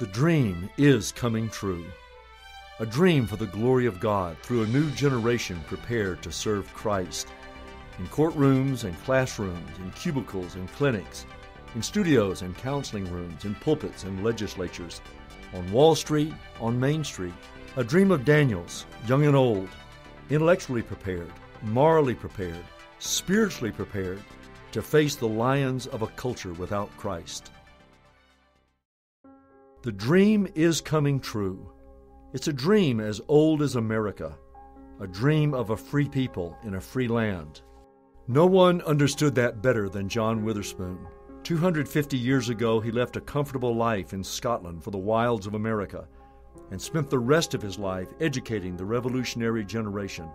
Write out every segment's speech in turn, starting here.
The dream is coming true. A dream for the glory of God through a new generation prepared to serve Christ. In courtrooms and classrooms, in cubicles and clinics, in studios and counseling rooms, in pulpits and legislatures, on Wall Street, on Main Street. A dream of Daniels, young and old, intellectually prepared, morally prepared, spiritually prepared to face the lions of a culture without Christ. The dream is coming true. It's a dream as old as America, a dream of a free people in a free land. No one understood that better than John Witherspoon. 250 years ago, he left a comfortable life in Scotland for the wilds of America and spent the rest of his life educating the revolutionary generation,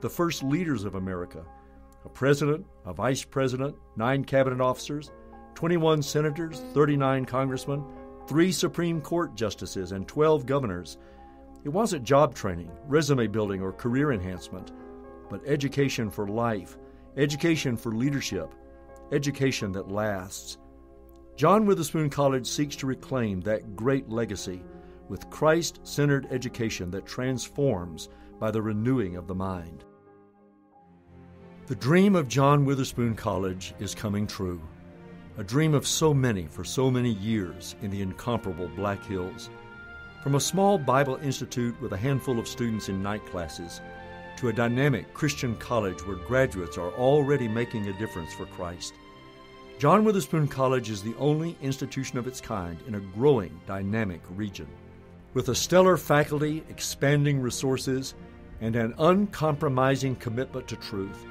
the first leaders of America a president, a vice president, nine cabinet officers, 21 senators, 39 congressmen, three Supreme Court justices, and 12 governors. It wasn't job training, resume building, or career enhancement, but education for life, education for leadership, education that lasts. John Witherspoon College seeks to reclaim that great legacy with Christ centered education that transforms by the renewing of the mind. The dream of John Witherspoon College is coming true a dream of so many for so many years in the incomparable Black Hills. From a small Bible institute with a handful of students in night classes to a dynamic Christian college where graduates are already making a difference for Christ. John Witherspoon College is the only institution of its kind in a growing, dynamic region. With a stellar faculty, expanding resources, and an uncompromising commitment to truth,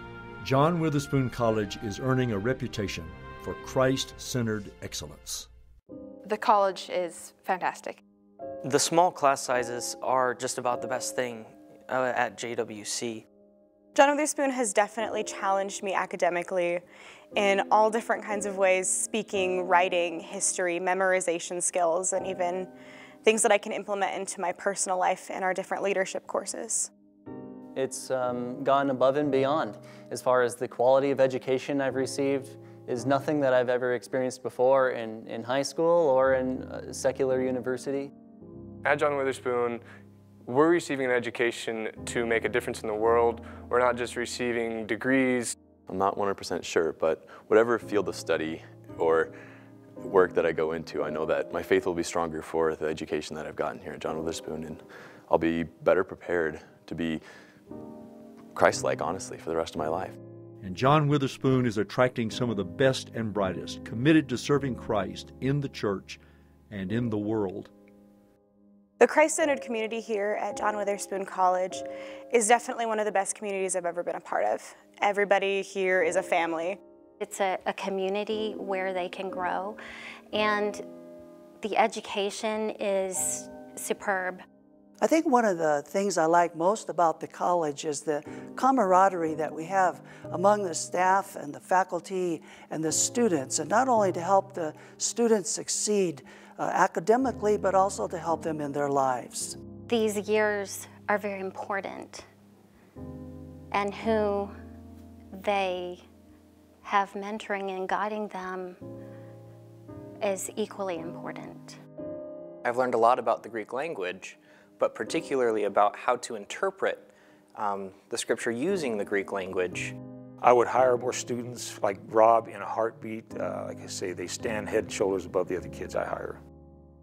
John Witherspoon College is earning a reputation for Christ centered excellence. The college is fantastic. The small class sizes are just about the best thing uh, at JWC. John Witherspoon has definitely challenged me academically in all different kinds of ways, speaking, writing, history, memorization skills, and even things that I can implement into my personal life in our different leadership courses. It's um, gone above and beyond as far as the quality of education I've received, is nothing that I've ever experienced before in, in high school or in a secular university. At John Witherspoon, we're receiving an education to make a difference in the world. We're not just receiving degrees. I'm not 100% sure, but whatever field of study or work that I go into, I know that my faith will be stronger for the education that I've gotten here at John Witherspoon, and I'll be better prepared to be Christ-like, honestly, for the rest of my life and John Witherspoon is attracting some of the best and brightest committed to serving Christ in the church and in the world. The Christ centered community here at John Witherspoon College is definitely one of the best communities I've ever been a part of. Everybody here is a family. It's a, a community where they can grow, and the education is superb. I think one of the things I like most about the college is the camaraderie that we have among the staff and the faculty and the students, and not only to help the students succeed uh, academically, but also to help them in their lives. These years are very important, and who they have mentoring and guiding them is equally important. I've learned a lot about the Greek language but particularly about how to interpret um, the scripture using the Greek language. I would hire more students like Rob in a heartbeat. Uh, like I say, they stand head and shoulders above the other kids I hire.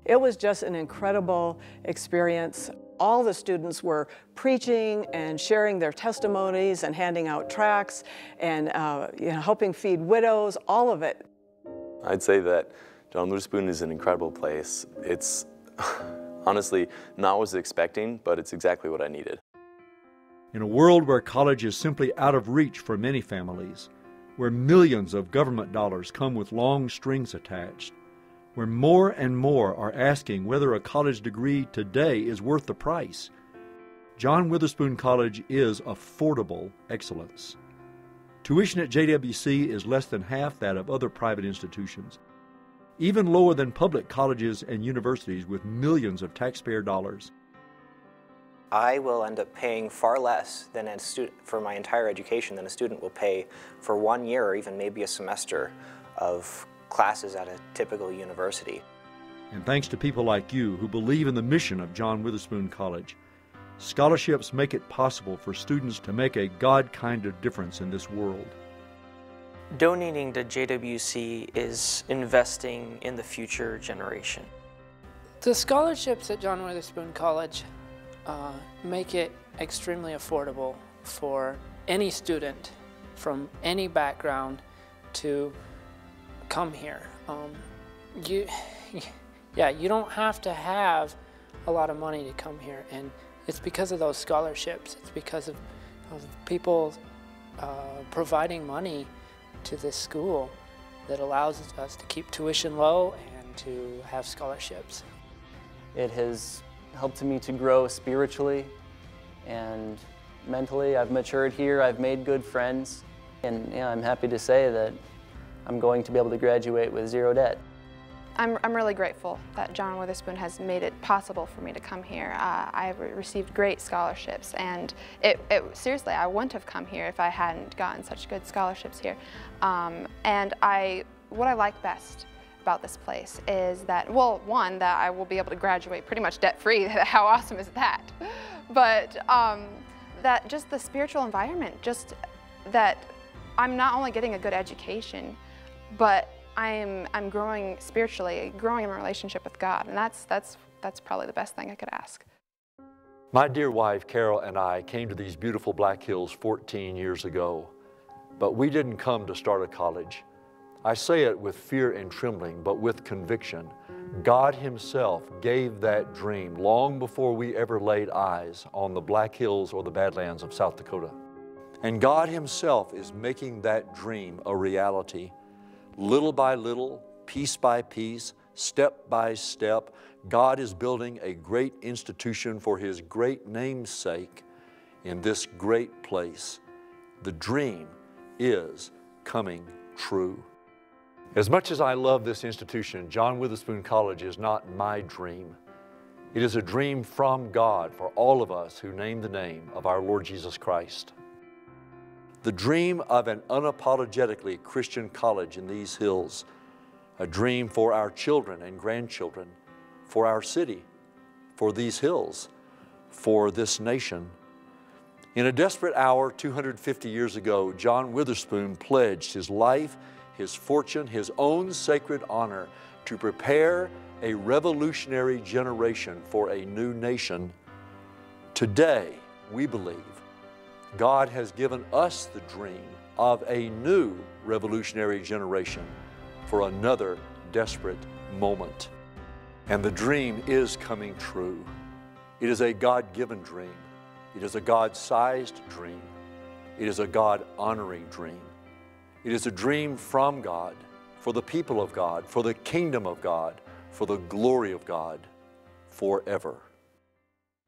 It was just an incredible experience. All the students were preaching and sharing their testimonies and handing out tracts and uh, you know, helping feed widows, all of it. I'd say that John Witherspoon is an incredible place. It's Honestly, not what I was expecting, but it's exactly what I needed. In a world where college is simply out of reach for many families, where millions of government dollars come with long strings attached, where more and more are asking whether a college degree today is worth the price, John Witherspoon College is affordable excellence. Tuition at JWC is less than half that of other private institutions, even lower than public colleges and universities with millions of taxpayer dollars. I will end up paying far less than a student for my entire education than a student will pay for one year or even maybe a semester of classes at a typical university. And thanks to people like you who believe in the mission of John Witherspoon College, scholarships make it possible for students to make a God kind of difference in this world. Donating to JWC is investing in the future generation. The scholarships at John Witherspoon College uh, make it extremely affordable for any student from any background to come here. Um, you, yeah, you don't have to have a lot of money to come here, and it's because of those scholarships. It's because of, of people uh, providing money to this school that allows us to keep tuition low and to have scholarships. It has helped me to grow spiritually and mentally. I've matured here, I've made good friends, and yeah, I'm happy to say that I'm going to be able to graduate with zero debt. I'm, I'm really grateful that John Witherspoon has made it possible for me to come here. Uh, I've received great scholarships and it, it, seriously, I wouldn't have come here if I hadn't gotten such good scholarships here. Um, and I, what I like best about this place is that, well, one, that I will be able to graduate pretty much debt-free. How awesome is that? But um, that just the spiritual environment, just that I'm not only getting a good education, but I'm, I'm growing spiritually, growing in my relationship with God, and that's, that's, that's probably the best thing I could ask. My dear wife, Carol, and I came to these beautiful Black Hills 14 years ago, but we didn't come to start a college. I say it with fear and trembling, but with conviction. God Himself gave that dream long before we ever laid eyes on the Black Hills or the Badlands of South Dakota. And God Himself is making that dream a reality. Little by little, piece by piece, step by step, God is building a great institution for His great name's sake in this great place. The dream is coming true. As much as I love this institution, John Witherspoon College is not my dream. It is a dream from God for all of us who name the name of our Lord Jesus Christ. The dream of an unapologetically Christian college in these hills, a dream for our children and grandchildren, for our city, for these hills, for this nation. In a desperate hour 250 years ago, John Witherspoon pledged his life his fortune, his own sacred honor to prepare a revolutionary generation for a new nation. Today, we believe God has given us the dream of a new revolutionary generation for another desperate moment. And the dream is coming true. It is a God given dream. It is a God sized dream. It is a God honoring dream. It is a dream from God, for the people of God, for the kingdom of God, for the glory of God forever.